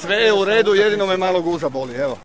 Sve je u redu, jedino me malo guza boli, evo.